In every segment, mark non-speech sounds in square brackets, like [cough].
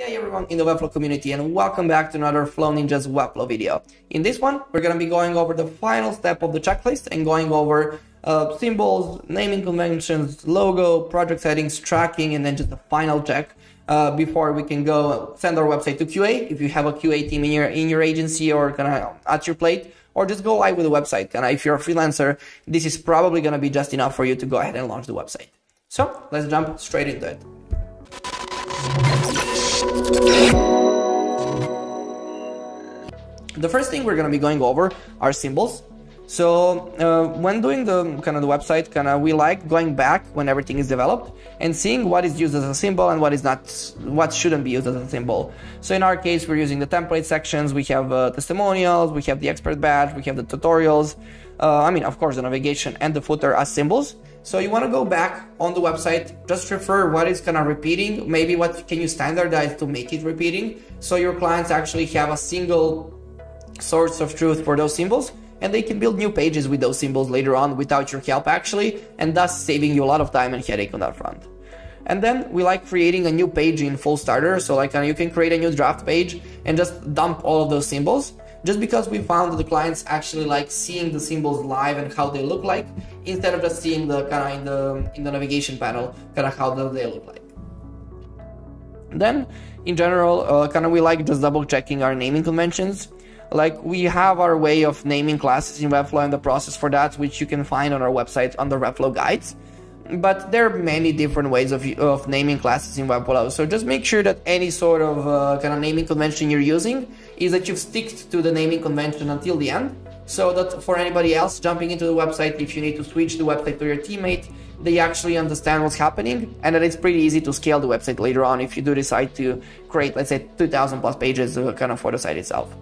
Hey everyone in the Webflow community and welcome back to another Flow Ninjas Webflow video. In this one, we're going to be going over the final step of the checklist and going over uh, symbols, naming conventions, logo, project settings, tracking, and then just the final check uh, before we can go send our website to QA. If you have a QA team in your in your agency or kind of at your plate, or just go live with the website. And if you're a freelancer, this is probably going to be just enough for you to go ahead and launch the website. So let's jump straight into it. The first thing we're going to be going over are symbols. So uh, when doing the kind of the website, kind of we like going back when everything is developed and seeing what is used as a symbol and what is not, what shouldn't be used as a symbol. So in our case, we're using the template sections. We have uh, testimonials, we have the expert badge, we have the tutorials. Uh, I mean, of course, the navigation and the footer as symbols. So you want to go back on the website, just refer what is kind of repeating, maybe what can you standardize to make it repeating, so your clients actually have a single source of truth for those symbols, and they can build new pages with those symbols later on without your help actually, and thus saving you a lot of time and headache on that front. And then we like creating a new page in flow starter, so like uh, you can create a new draft page and just dump all of those symbols just because we found that the clients actually like seeing the symbols live and how they look like instead of just seeing the kind of in the in the navigation panel kind of how they look like. Then in general uh, kind of we like just double checking our naming conventions. Like we have our way of naming classes in webflow and the process for that which you can find on our website under webflow guides but there are many different ways of, of naming classes in Webflow. So just make sure that any sort of uh, kind of naming convention you're using is that you've sticked to the naming convention until the end. So that for anybody else jumping into the website, if you need to switch the website to your teammate, they actually understand what's happening and that it's pretty easy to scale the website later on if you do decide to create, let's say, 2000 plus pages uh, kind of for the site itself.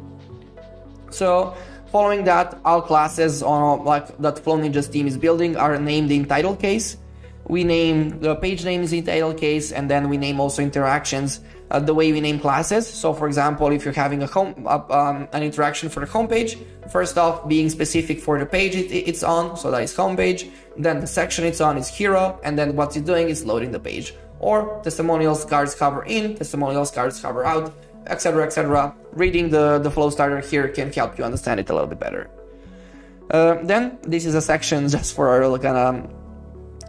So following that, all classes on like that Flow Ninjas team is building are named in title case we name the page names in title case and then we name also interactions uh, the way we name classes. So for example, if you're having a home uh, um, an interaction for the homepage, first off being specific for the page it, it's on, so that is homepage. Then the section it's on is hero, and then what it's doing is loading the page. Or testimonials cards cover in, testimonials cards cover out, etc. etc. Reading the, the flow starter here can help you understand it a little bit better. Uh, then this is a section [laughs] just for our kind of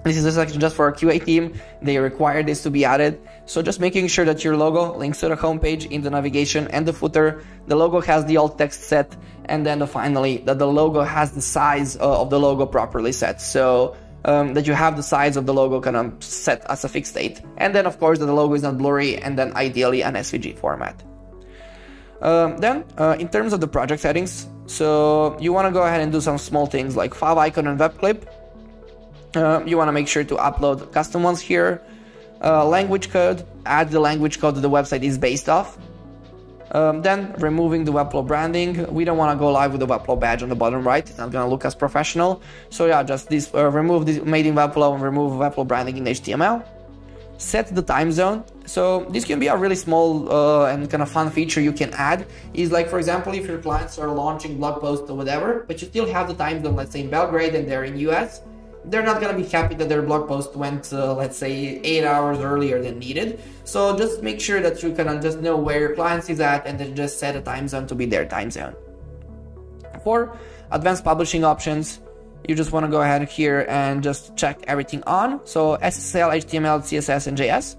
this is a section just for our QA team. They require this to be added. So just making sure that your logo links to the homepage in the navigation and the footer. The logo has the alt text set. And then finally, that the logo has the size uh, of the logo properly set. So um, that you have the size of the logo kind of set as a fixed state. And then of course that the logo is not blurry and then ideally an SVG format. Um, then uh, in terms of the project settings, so you want to go ahead and do some small things like favicon and web clip. Uh, you want to make sure to upload custom ones here. Uh, language code, add the language code that the website is based off. Um, then removing the Webflow branding. We don't want to go live with the Webflow badge on the bottom right. It's not going to look as professional. So yeah, just this uh, remove this made in Webflow and remove Webflow branding in HTML. Set the time zone. So this can be a really small uh, and kind of fun feature you can add. Is like for example, if your clients are launching blog posts or whatever, but you still have the time zone, let's say in Belgrade and they're in US, they're not going to be happy that their blog post went, uh, let's say, eight hours earlier than needed. So just make sure that you can just know where your client is at and then just set a time zone to be their time zone. For advanced publishing options, you just want to go ahead here and just check everything on. So SSL, HTML, CSS, and JS.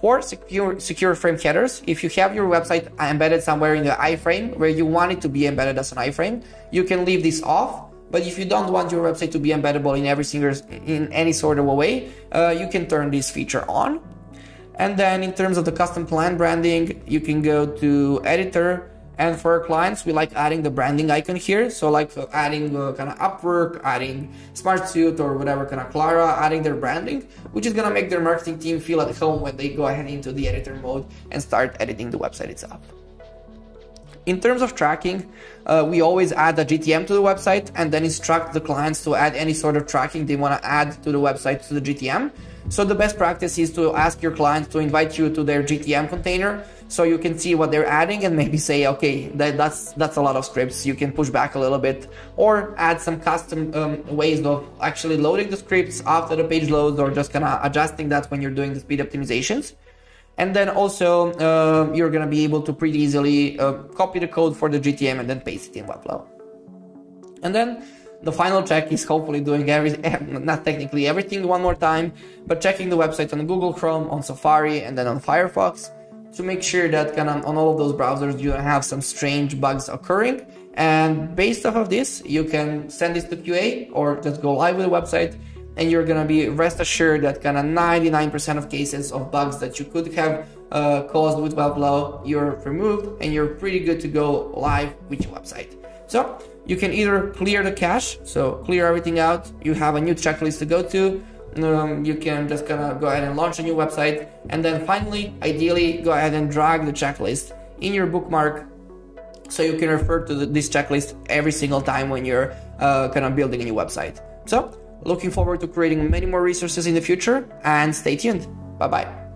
For secure, secure frame headers, if you have your website embedded somewhere in the iframe where you want it to be embedded as an iframe, you can leave this off but if you don't want your website to be embeddable in every single in any sort of a way, uh, you can turn this feature on. And then in terms of the custom plan branding, you can go to editor. And for our clients, we like adding the branding icon here. So like uh, adding uh, kind of Upwork, adding SmartSuite or whatever kind of Clara, adding their branding, which is gonna make their marketing team feel at home when they go ahead into the editor mode and start editing the website itself. In terms of tracking, uh, we always add a GTM to the website and then instruct the clients to add any sort of tracking they want to add to the website to the GTM. So the best practice is to ask your clients to invite you to their GTM container so you can see what they're adding and maybe say, okay, that, that's that's a lot of scripts. You can push back a little bit or add some custom um, ways of actually loading the scripts after the page loads or just kind of adjusting that when you're doing the speed optimizations. And then also uh, you're gonna be able to pretty easily uh, copy the code for the GTM and then paste it in Webflow. And then the final check is hopefully doing every, [laughs] not technically everything one more time, but checking the website on Google Chrome, on Safari, and then on Firefox to make sure that kind of on all of those browsers you don't have some strange bugs occurring. And based off of this, you can send this to QA or just go live with the website and you're gonna be rest assured that kind of 99% of cases of bugs that you could have uh, caused with Webflow, you're removed and you're pretty good to go live with your website. So you can either clear the cache, so clear everything out, you have a new checklist to go to, um, you can just kind of go ahead and launch a new website, and then finally, ideally, go ahead and drag the checklist in your bookmark so you can refer to the, this checklist every single time when you're uh, kind of building a new website. So, looking forward to creating many more resources in the future, and stay tuned. Bye bye.